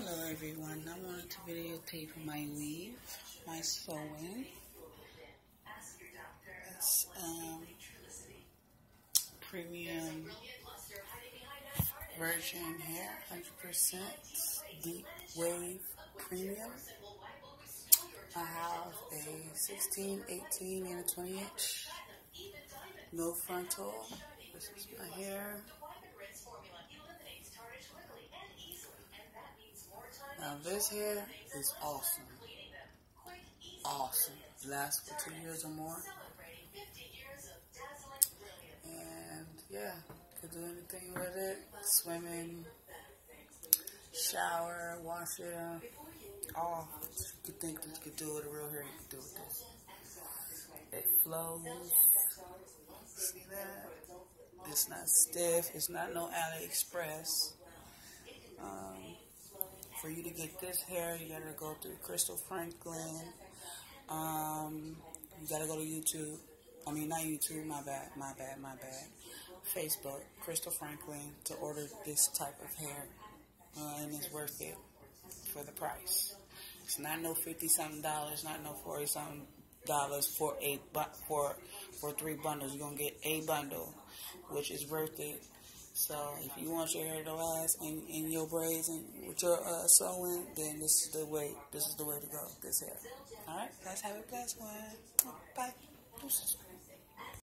Hello everyone, I wanted to videotape my weave, my sew-in. It's um, premium virgin hair, 100% deep wave premium. I have a 16, 18, and a 20 inch. No frontal. This is my hair. Now this hair is awesome. Awesome. Lasts for two years or more. And yeah, could do anything with it. Swimming, shower, wash it, uh, all you could think you could do with a real hair, you could do with this. It flows. See that? It's not stiff. It's not no AliExpress. Um, for you to get this hair, you gotta go through Crystal Franklin. Um, you gotta go to YouTube. I mean, not YouTube. My bad. My bad. My bad. Facebook, Crystal Franklin, to order this type of hair, uh, and it's worth it for the price. It's not no fifty something dollars, not no forty something dollars for a but for for three bundles. You're gonna get a bundle, which is worth it. So if you want your hair to last in, in your braids and with your uh, sew-in, then this is the way. This is the way to go. This hair. All right, guys, have a blessed one. Bye.